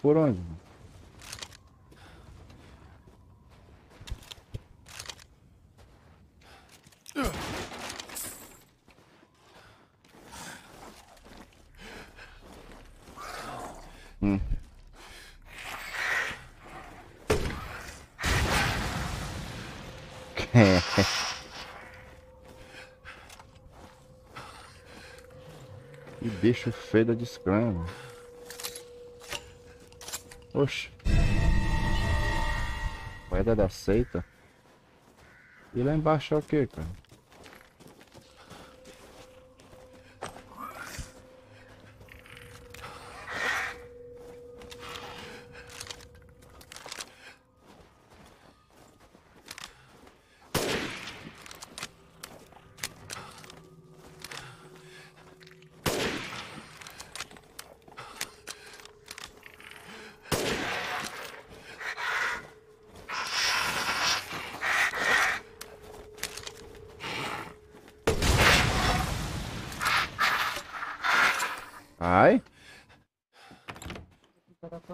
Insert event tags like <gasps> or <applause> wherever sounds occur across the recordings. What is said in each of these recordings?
por onde? Hum. <laughs> que bicho feio da desgrama. Oxe. Moeda da seita. E lá embaixo é o que, cara? Ai.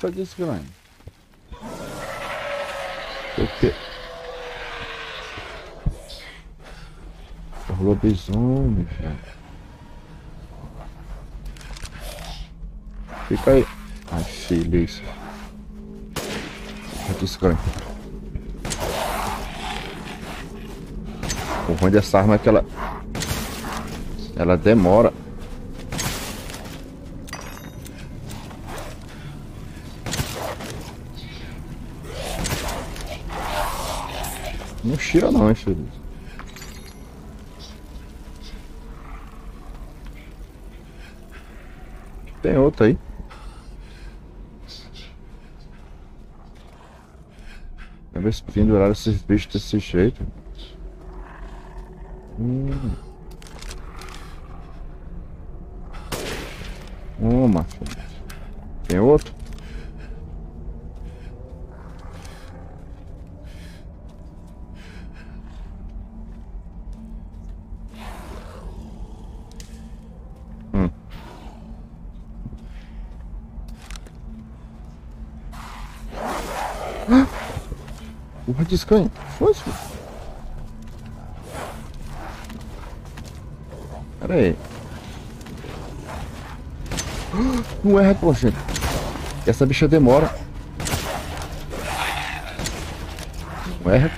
Esta desgrama. O que? O lobisomem, velho. Fica aí. Ai, filho, isso. Desgrama. O ruim dessa arma é que ela... Ela demora. Não tira não, hein. Tem outro aí. Vamos ver se pendurar esses bichos desse jeito. Hum. Uma. Tem outro? Porra de escanha. Foi, filho. Pera aí. Não erra, poxa. Essa bicha demora. Não erra.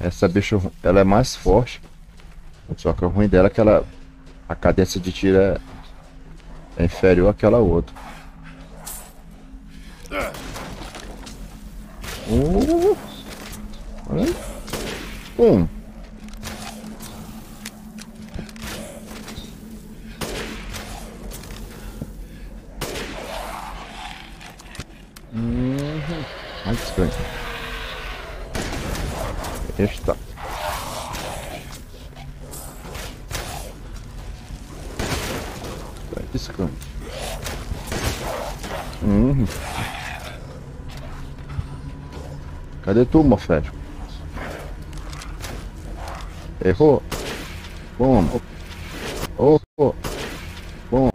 Essa bicha, ela é mais forte. Só que o ruim dela é que ela... A cadência de tiro é, é inferior àquela outra. Uh, olha aí. Um. Uhum. Ai, descanso. Esta. Uhum. Cadê tu, Mofético? Errou. Bom. Oh, oh. Bom.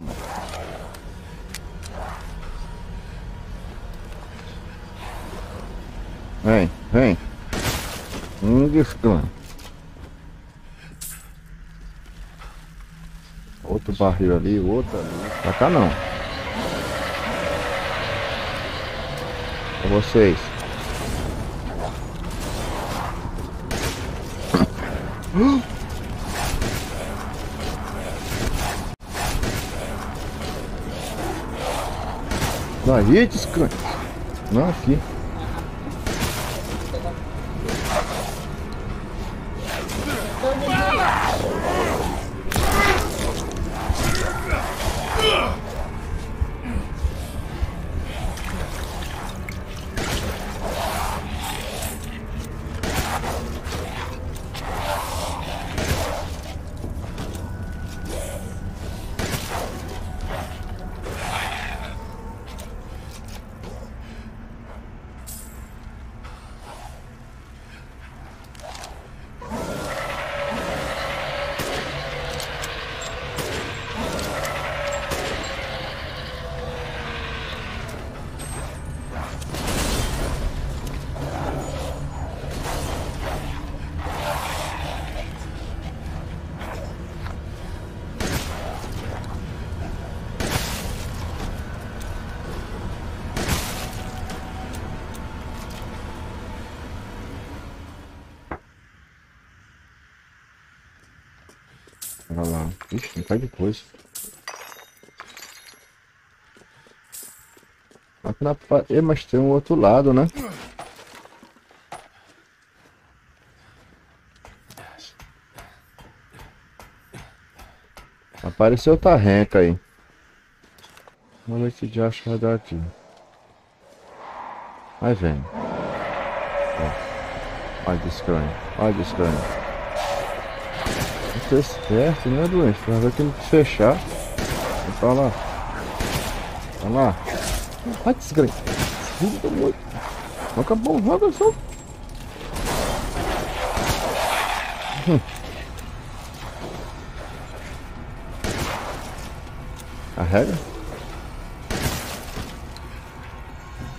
Vem, vem. Um descanso. Outro barril ali, outro ali. Pra cá não. Vocês. <gasps> Daí, descanso. Não, aqui. Ixi, um bocado de coisa. Aqui parede, mas tem um outro lado, né? Apareceu outra renca aí. Olha que de achar daqui. Vai vem. Olha de estranho. Olha de estranho. Tô esperto, né, doente? Pra ver que ele fechar. Vai pra lá. Vai lá. Ai, desgraça. Muito. Acabou, joga só. Hum. Carrega.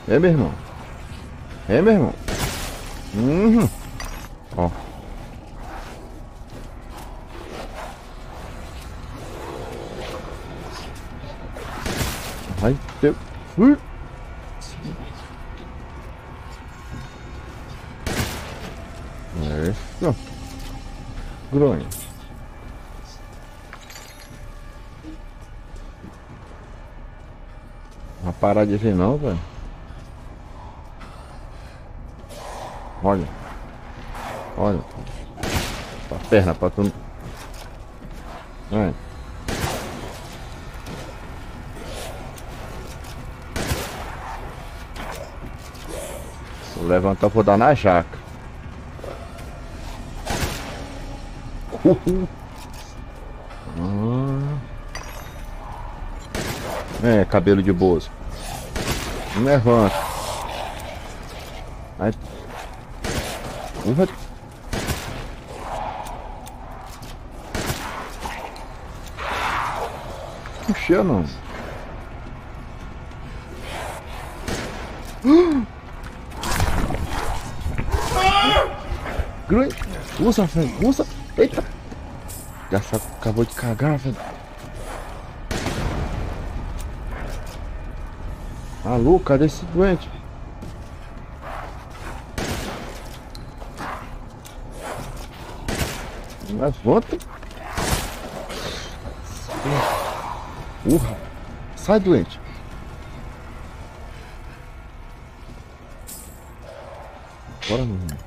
É, meu irmão. É, meu irmão. Uhum. Ui. Isso. Grunhe. Não parar de ver não, velho. Olha. Olha. A perna pra tu. Vai. Levantar, vou dar na jaca. Uhul. Ah. É, cabelo de bozo. Não levanta. Aí. Urra. Puxa, não. <gasps> Grunhe. Usa, velho. Usa. Eita. Já acabou de cagar, velho. Alô, cadê esse doente? Levanta. Urra. Sai, doente. Bora, meu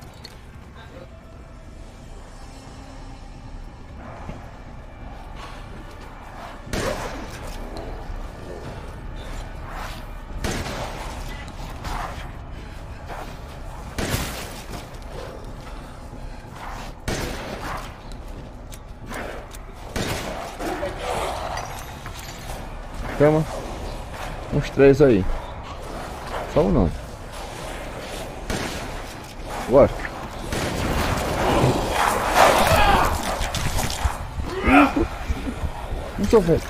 Cama. Uns três aí. Só um não. Bora. Não tô vendo.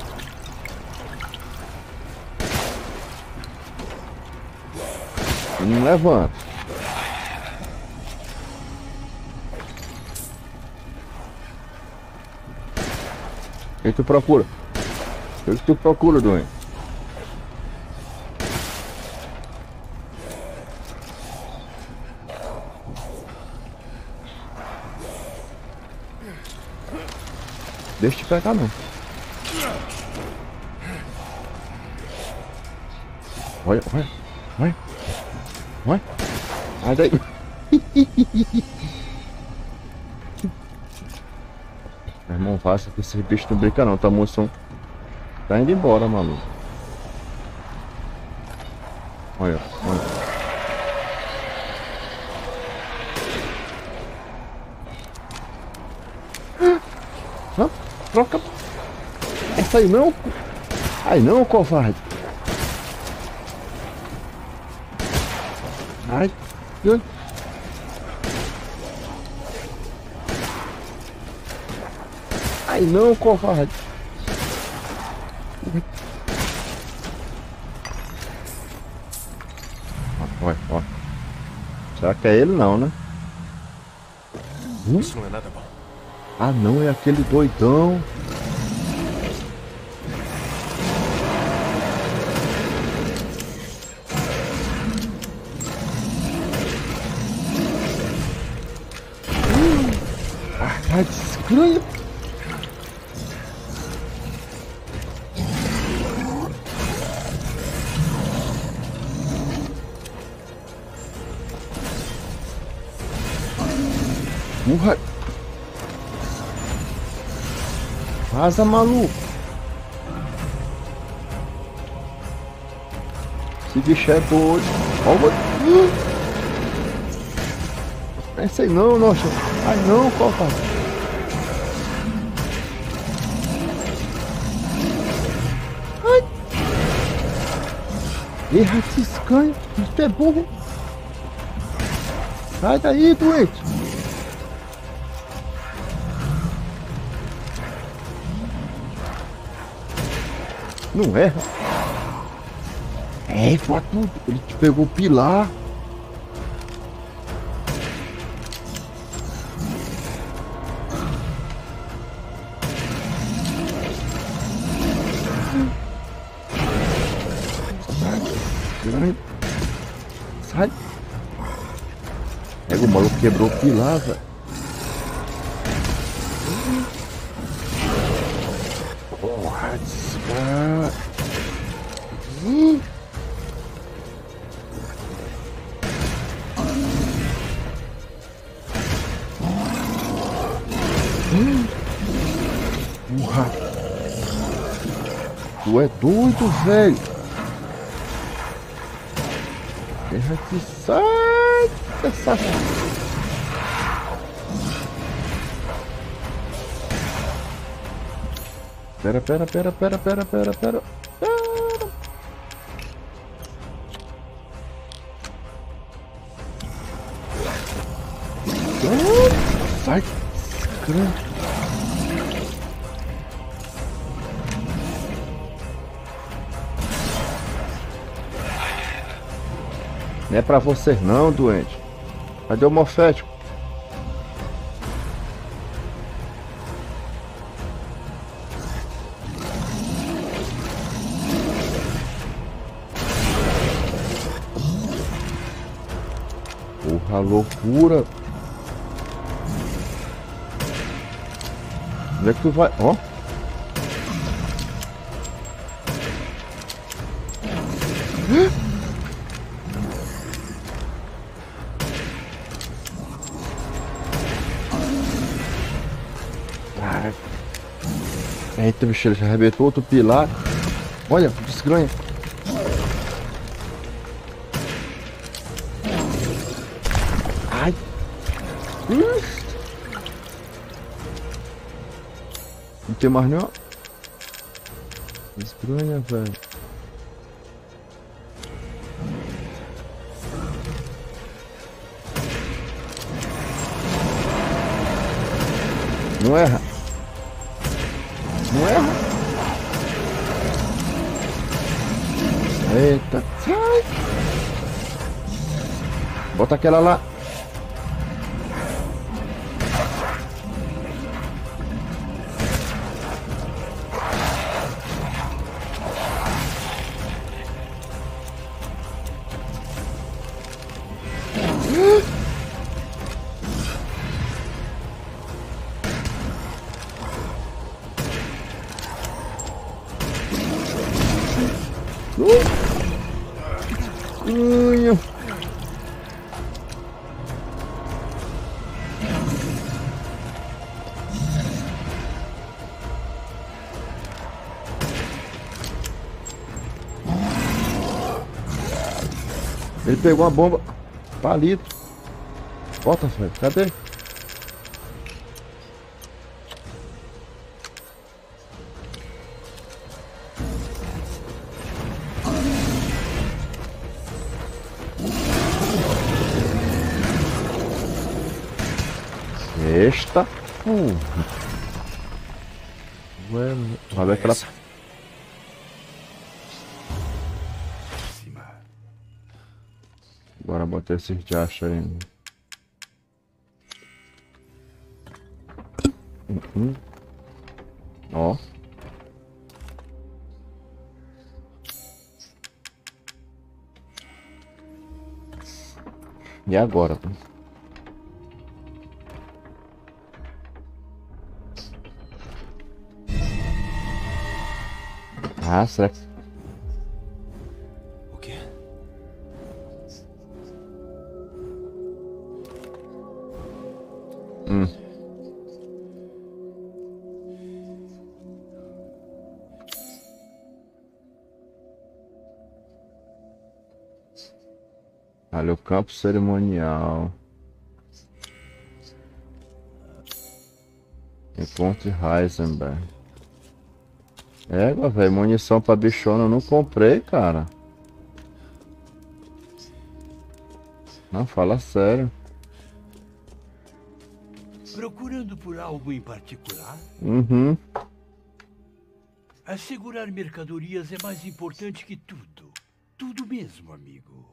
Não levanta. Que tu procura? O que tu procura, doente? Deixa eu te pegar não. Olha, olha, olha. Olha. Sai daí. <laughs> Meu irmão, faça que esse bicho não brinca não, tá moção? Tá indo embora, maluco. Olha, olha. Não, troca. Essa aí não. Aí não, covarde. Ai, Deus. Ai não, covarde. Olha, olha. Será que é ele não, né? Isso não é nada bom. Ah não, é aquele doidão. Ah, tá Vaza, maluco. Esse bicho é doido. Olha o... Esse aí não, nossa. Ai não, copa. Ai. Erra esses canhos. Isso é burro. Sai daí, doente. Não erra. É, Fato, ele te pegou pilar. Sai. Sai. Pega o maluco quebrou o pilar, velho. Porra, cara. Hum. Hum. Porra. Tu é doido, velho. Deixa que sai dessa Pera, pera, pera, pera, pera, pera, pera. Sai. Crânio. Não é pra você não, doente. Cadê o morfético? Loucura. Onde é que tu vai? Ó. Ai. Eita, bicho, ele já arrebentou outro pilar. Olha, desgranha. Não tem mais não. Desgranha, velho. Não erra. Não erra. Eita. Bota aquela lá. Uh! Ele pegou uma bomba. Palito. Volta, Fred. Cadê? Uh. Ué, vai ver aquela. Bora botar esses jachos aí. Uhum. Ó. E agora? Ah, que... O quê? Hum. Olha o campo cerimonial. Encontre Heisenberg. É, velho, munição pra bichona eu não comprei, cara. Não, fala sério. Procurando por algo em particular? Uhum. Assegurar mercadorias é mais importante que tudo. Tudo mesmo, amigo.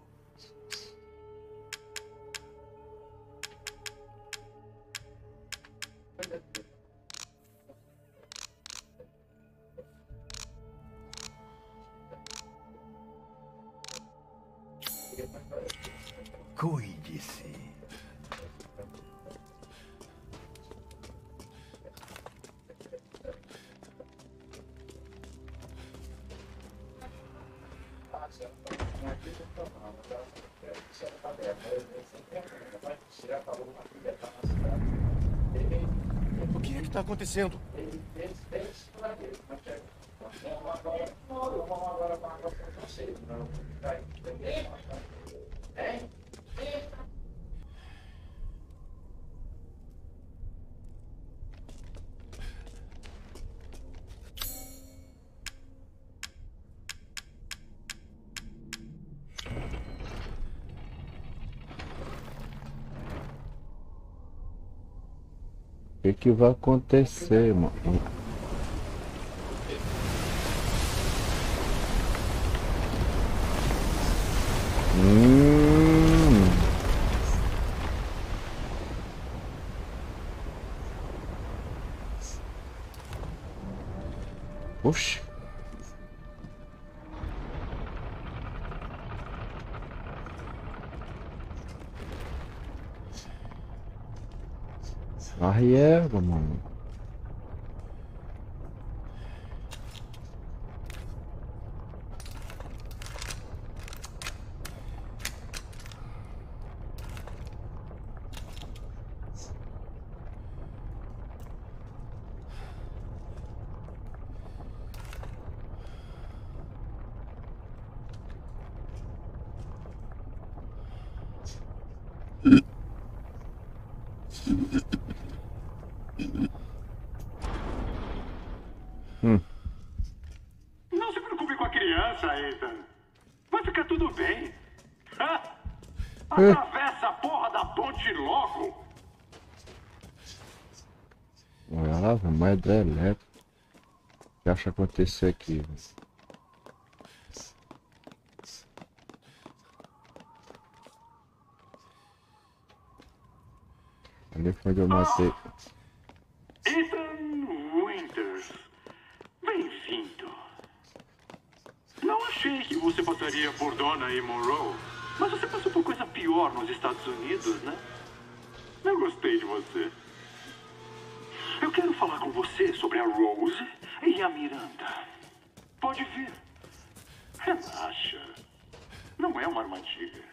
O que é que tá acontecendo? Que, vai acontecer, mano? Hum. Oxe. Varre égua, mano. Não se preocupe com a criança, Ethan. Vai ficar tudo bem. Atravessa a porra da ponte logo. Olha moeda elétrica. O que acha acontecer aqui? velho? Ali foi onde eu matei. Ethan Winters. Bem-vindo. Não achei que você passaria por Donna e Monroe. Mas você passou por coisa pior nos Estados Unidos, né? Eu gostei de você. Falar com você sobre a Rose e a Miranda. Pode vir. Relaxa. Não é uma armadilha.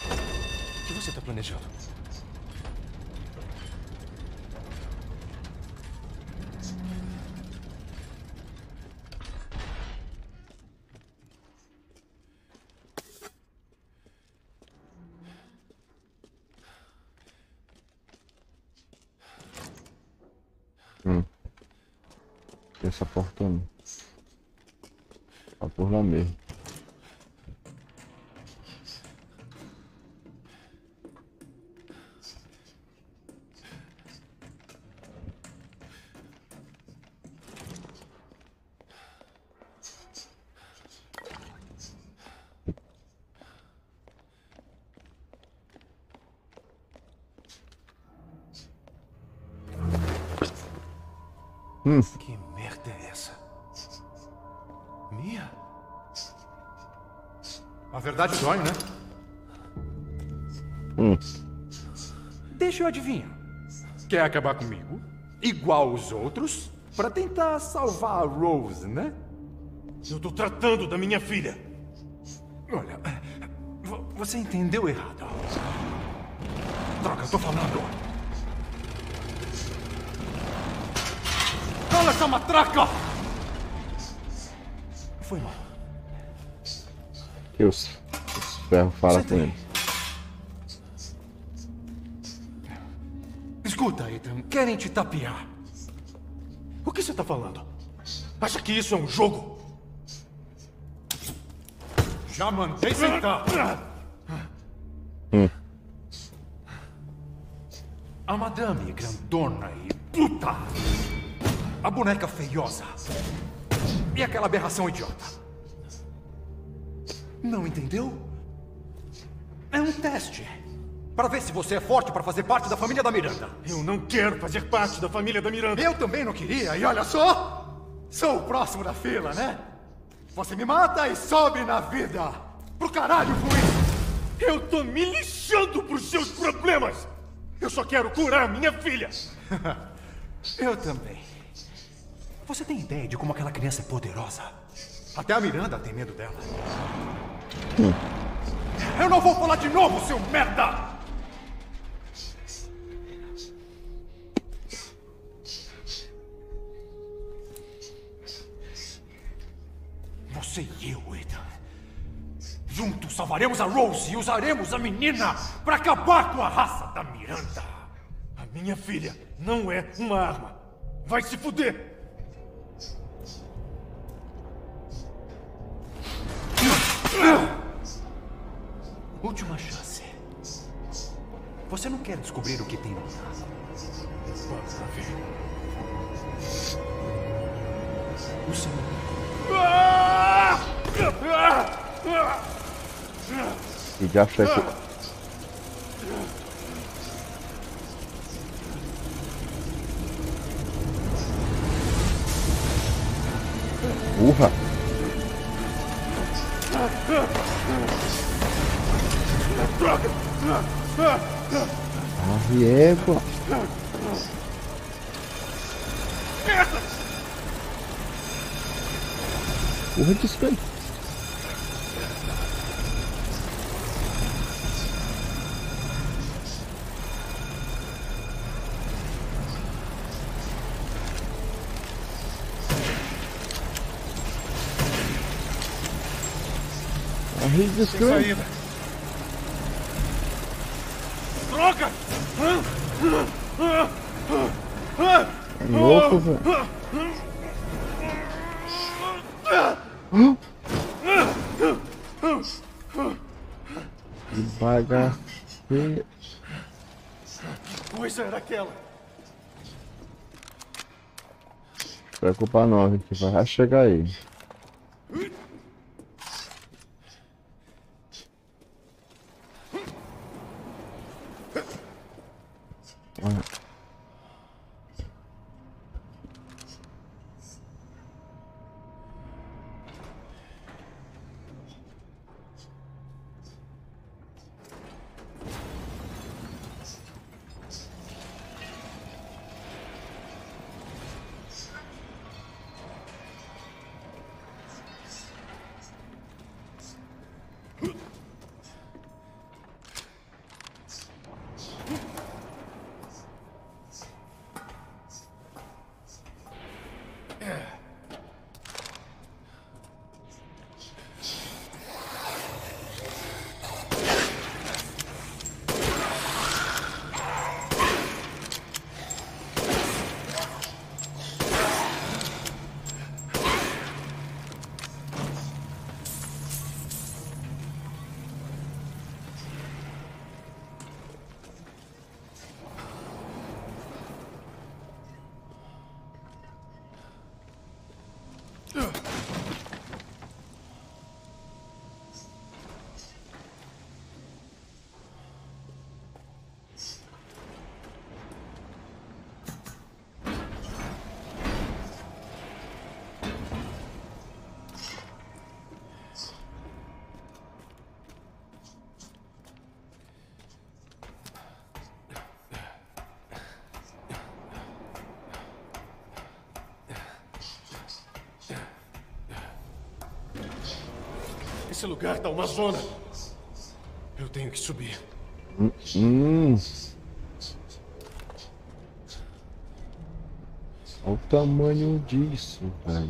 O que você tá planejando? Que merda é essa? Mia? A verdade dói, né? Deixa eu adivinhar. Quer acabar comigo? Igual os outros? Pra tentar salvar a Rose, né? Eu tô tratando da minha filha. Olha, vo- você entendeu errado. Droga, eu tô falando. Cala essa matraca! Foi mal. Ferros falam Você com ele. Escuta, Ethan, querem te tapear. O que você tá falando? Acha que isso é um jogo? Já mandei sentar. A madame grandona e puta. A boneca feiosa. E aquela aberração idiota. Não entendeu? É um teste. Para ver se você é forte para fazer parte da família da Miranda. Eu não quero fazer parte da família da Miranda. Eu também não queria, e olha só! Sou o próximo da fila, né? Você me mata e sobe na vida! Pro caralho com isso! Eu tô me lixando pros seus problemas. Eu só quero curar minha filha. <laughs> Eu também. Você tem ideia de como aquela criança é poderosa? Até a Miranda tem medo dela. Eu não vou falar de novo, seu merda! Você e eu, Ethan. Juntos salvaremos a Rose e usaremos a menina para acabar com a raça da Miranda. A minha filha não é uma arma. Vai se fuder. Última chance. Você não quer descobrir o que tem no Vamos lá ver. O seu. E já fecha. Égua! Porra disso aí. Arrede desse Droga! Louco, velho. Que bagaceira. Coisa era aquela. Preocupa não, gente. Vai chegar aí. Alright. Esse lugar tá uma zona. Eu tenho que subir. Hum. Olha o tamanho disso, velho.